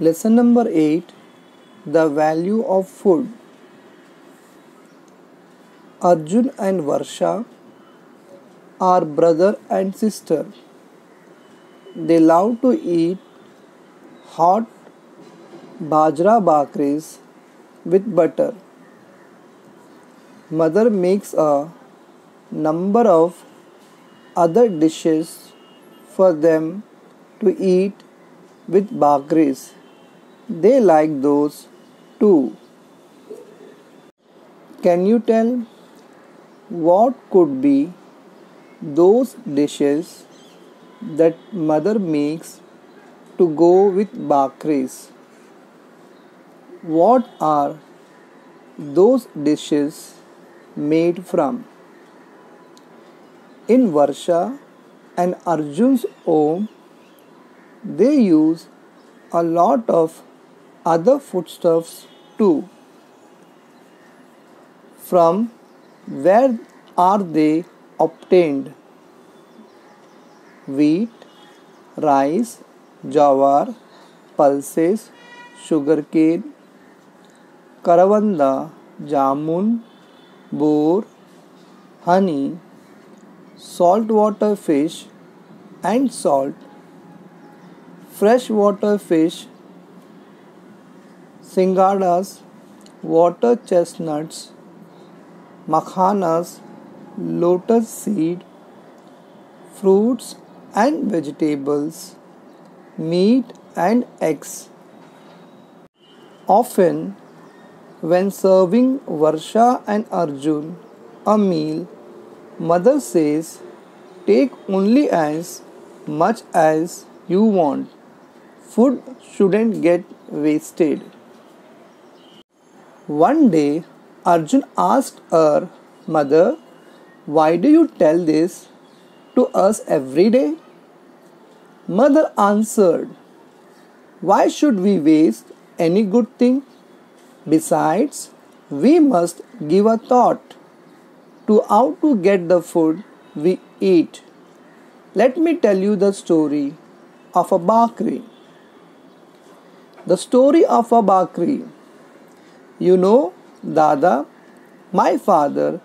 Lesson number 8 The Value of Food. Arjun and Varsha are brother and sister. They love to eat hot bajra bhakris with butter. Mother makes a number of other dishes for them to eat with bhakris. They like those too. Can you tell what could be those dishes that mother makes to go with bhakris? What are those dishes made from? In Varsha and Arjun's home, they use a lot of other foodstuffs too. From where are they obtained? Wheat, rice, jawar, pulses, sugarcane, karavanda, jamun, bor, honey, saltwater fish and salt, freshwater fish, singadas, water chestnuts, makhanas, lotus seed, fruits and vegetables, meat and eggs. Often, when serving Varsha and Arjun a meal, mother says, Take only as much as you want. Food shouldn't get wasted. One day, Arjun asked her, Mother, why do you tell this to us every day? Mother answered, Why should we waste any good thing? Besides, we must give a thought to how to get the food we eat. Let me tell you the story of a bhakri. The story of a bhakri. You know, Dada, my father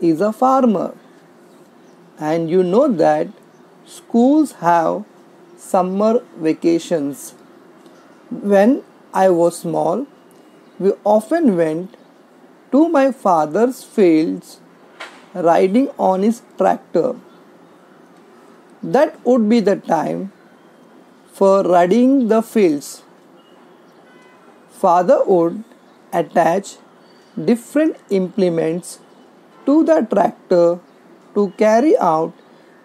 is a farmer. And you know that schools have summer vacations. When I was small, we often went to my father's fields riding on his tractor. That would be the time for riding the fields. Father would attach different implements to the tractor to carry out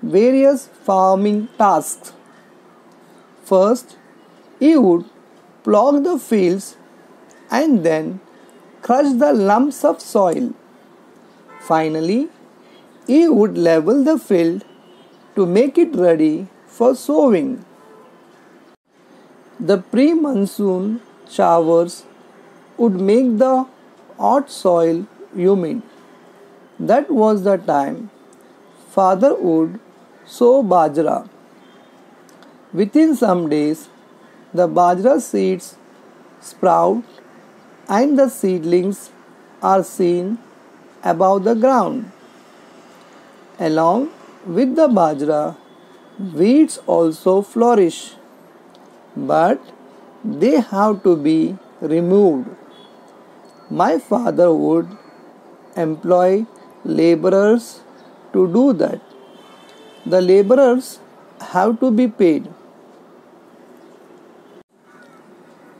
various farming tasks. First, he would plough the fields and then crush the lumps of soil. Finally, he would level the field to make it ready for sowing. The pre monsoon showers would make the hot soil humid. That was the time father would sow bajra. Within some days, the bajra seeds sprout and the seedlings are seen above the ground. Along with the bajra, weeds also flourish, but they have to be removed. My father would employ laborers to do that. The laborers have to be paid.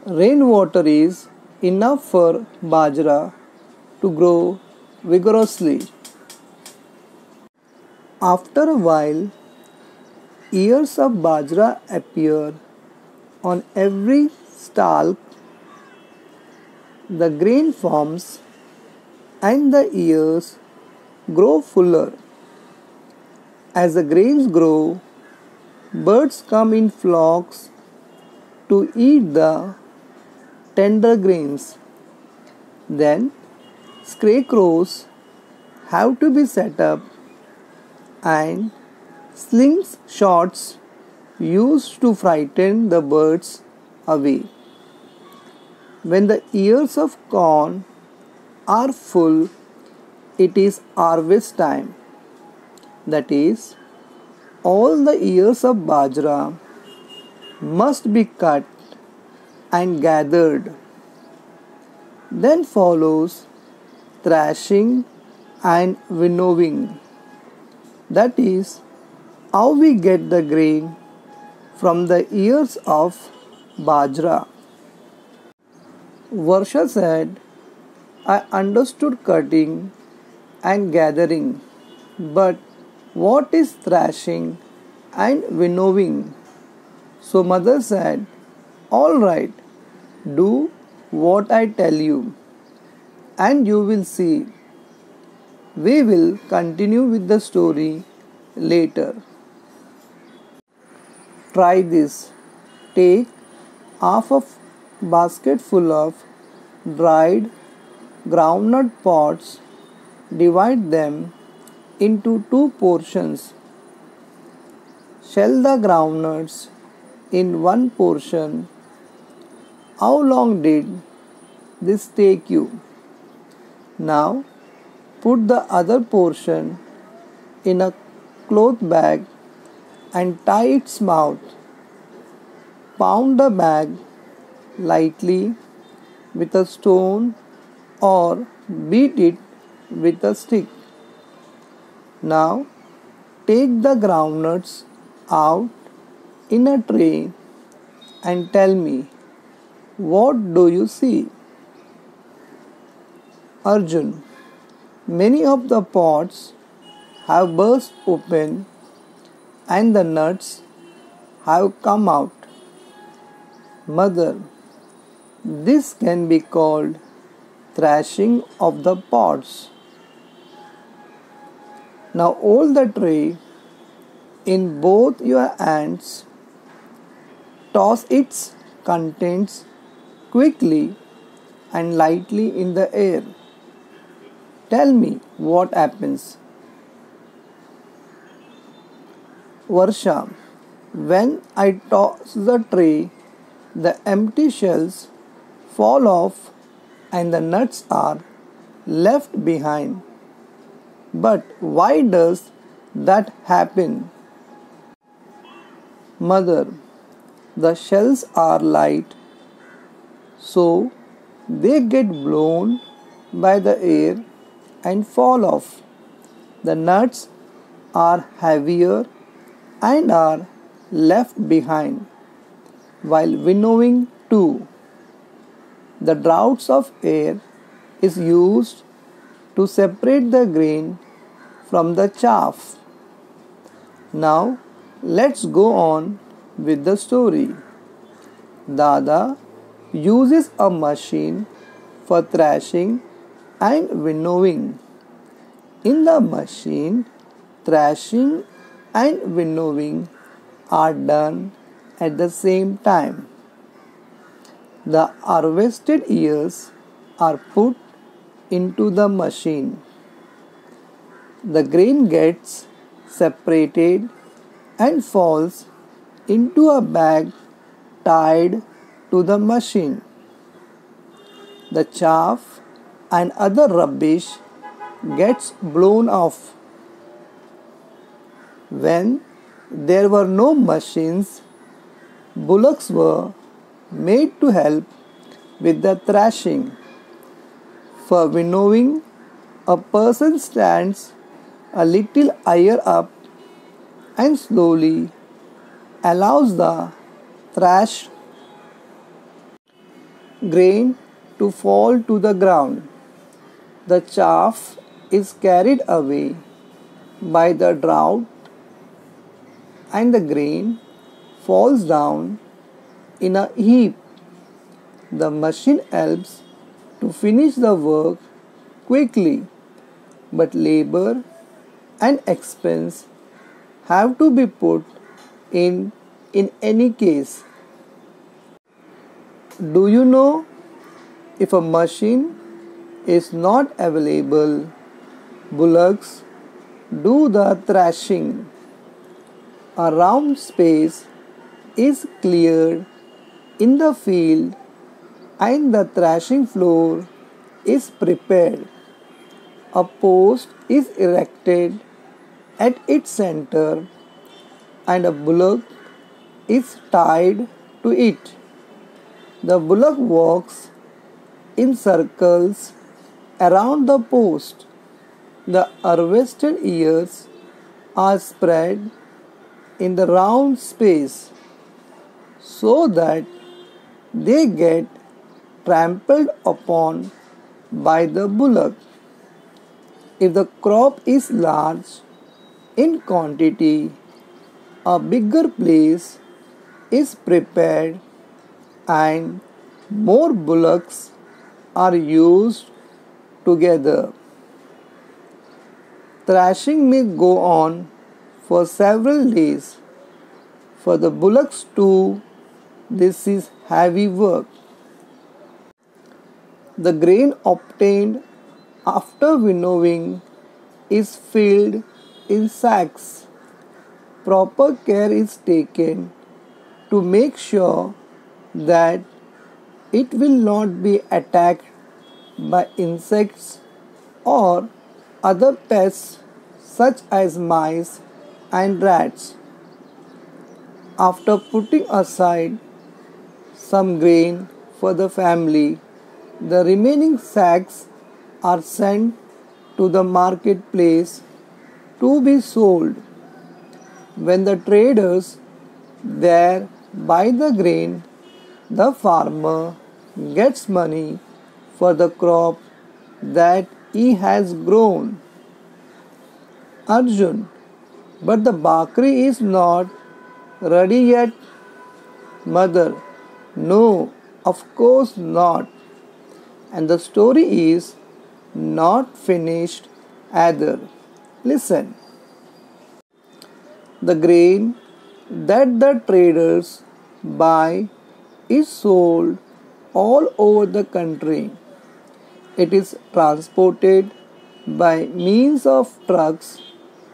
Rainwater is enough for bajra to grow vigorously. After a while, ears of bajra appear on every stalk. The grain forms and the ears grow fuller. As the grains grow, birds come in flocks to eat the tender grains. Then, scarecrows have to be set up and slingshots used to frighten the birds away. When the ears of corn are full, it is harvest time. That is, all the ears of bajra must be cut and gathered. Then follows thrashing and winnowing. That is how we get the grain from the ears of bajra. Varsha said, I understood cutting and gathering, but what is thrashing and winnowing? So mother said, All right, do what I tell you, and you will see. We will continue with the story later. Try this. Take half a basket full of dried groundnut pods. Divide them into two portions. Shell the groundnuts in one portion. How long did this take you? Now put the other portion in a cloth bag and tie its mouth. Pound the bag lightly with a stone or beat it with a stick. Now take the groundnuts out in a tray and tell me what do you see? Arjun Many of the pods have burst open and the nuts have come out. Mother, this can be called thrashing of the pods. Now hold the tray in both your hands. Toss its contents quickly and lightly in the air. Tell me what happens. Varsha, when I toss the tray, the empty shells fall off and the nuts are left behind. But why does that happen? Mother, the shells are light, so they get blown by the air and fall off. The nuts are heavier and are left behind. While winnowing too, the draughts of air is used to separate the grain from the chaff. Now let's go on with the story. Dada uses a machine for thrashing and winnowing. In the machine, thrashing and winnowing are done at the same time. The harvested ears are put into the machine. The grain gets separated and falls into a bag tied to the machine. The chaff and other rubbish gets blown off. When there were no machines, bullocks were made to help with the thrashing. For winnowing, a person stands a little higher up and slowly allows the thrashed grain to fall to the ground. The chaff is carried away by the drought and the grain falls down in a heap. The machine helps to finish the work quickly, but labor and expense have to be put in in any case. Do you know if a machine is not available, bullocks do the thrashing. A round space is cleared in the field and the thrashing floor is prepared. A post is erected at its center and a bullock is tied to it. The bullock walks in circles around the post. The harvested ears are spread in the round space so that they get trampled upon by the bullock. If the crop is large in quantity, a bigger place is prepared and more bullocks are used together. Thrashing may go on for several days. For the bullocks, too, this is heavy work. The grain obtained after winnowing is filled in sacks. Proper care is taken to make sure that it will not be attacked by insects or other pests such as mice and rats. After putting aside some grain for the family, the remaining sacks are sent to the marketplace to be sold. When the traders there buy the grain, the farmer gets money for the crop that he has grown. Arjun, but the bhakri is not ready yet. Mother, no, of course not and the story is not finished either. Listen. The grain that the traders buy is sold all over the country. It is transported by means of trucks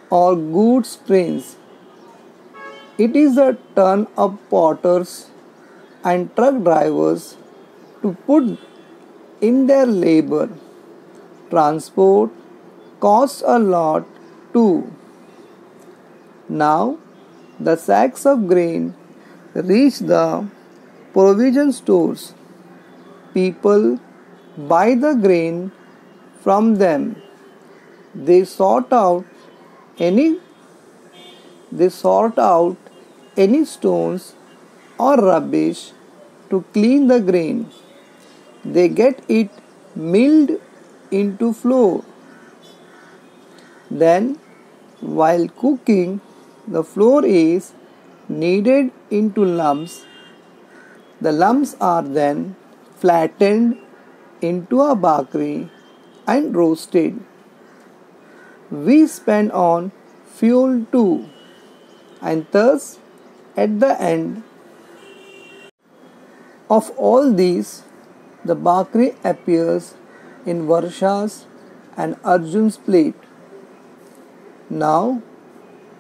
or goods trains. It is a turn of porters and truck drivers to put in their labor. Transport costs a lot too. Now, the sacks of grain reach the provision stores. People buy the grain from them. They sort out any they sort out any stones or rubbish to clean the grain they get it milled into flour. Then, while cooking, the flour is kneaded into lumps. The lumps are then flattened into a bhakri and roasted. We spend on fuel too, and thus, at the end of all these, the Bhakri appears in Varsha's and Arjun's plate. Now,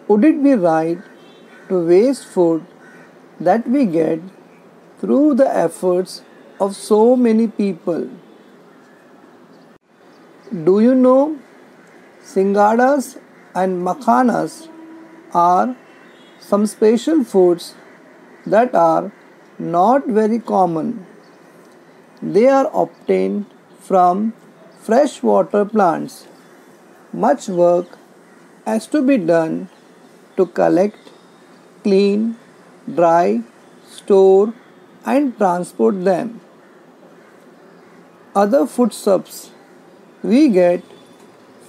would it be right to waste food that we get through the efforts of so many people? Do you know Singadas and Makhanas are some special foods that are not very common they are obtained from freshwater plants. Much work has to be done to collect, clean, dry, store, and transport them. Other food subs we get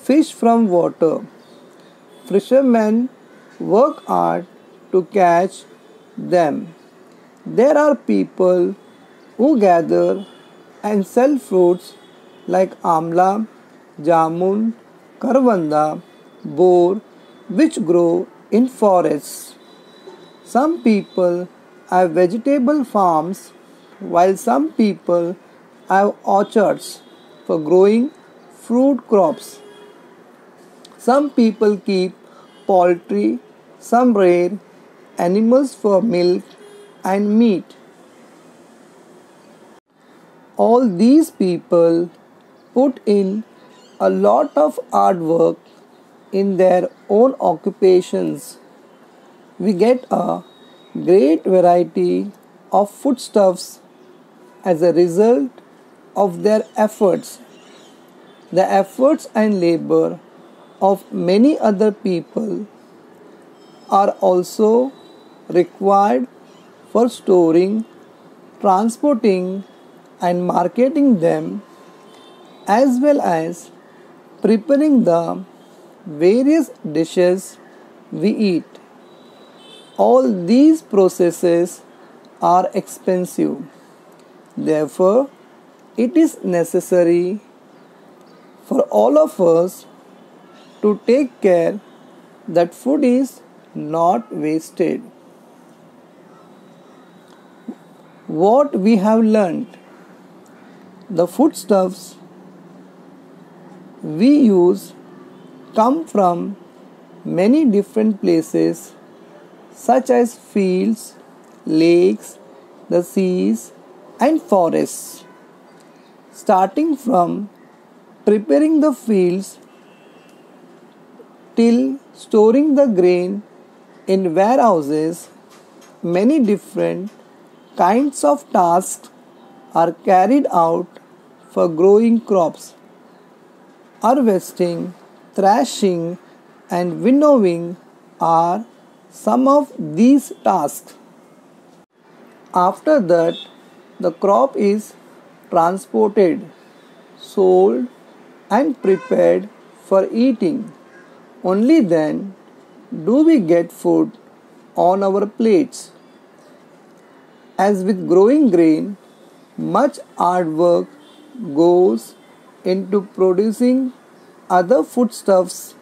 fish from water. Fishermen work hard to catch them. There are people who gather and sell fruits like amla, jamun, karvanda, bor, which grow in forests. Some people have vegetable farms while some people have orchards for growing fruit crops. Some people keep poultry, some rear animals for milk and meat. All these people put in a lot of hard work in their own occupations. We get a great variety of foodstuffs as a result of their efforts. The efforts and labor of many other people are also required for storing, transporting, and marketing them, as well as preparing the various dishes we eat. All these processes are expensive. Therefore, it is necessary for all of us to take care that food is not wasted. What we have learned the foodstuffs we use come from many different places such as fields, lakes, the seas, and forests. Starting from preparing the fields till storing the grain in warehouses, many different kinds of tasks are carried out for growing crops. Harvesting, thrashing, and winnowing are some of these tasks. After that, the crop is transported, sold, and prepared for eating. Only then do we get food on our plates. As with growing grain, much hard work goes into producing other foodstuffs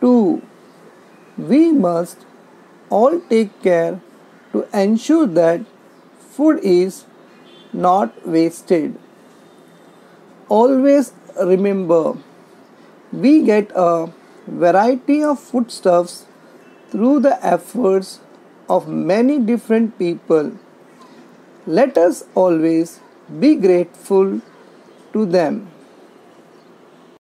too. We must all take care to ensure that food is not wasted. Always remember, we get a variety of foodstuffs through the efforts of many different people. Let us always be grateful to them.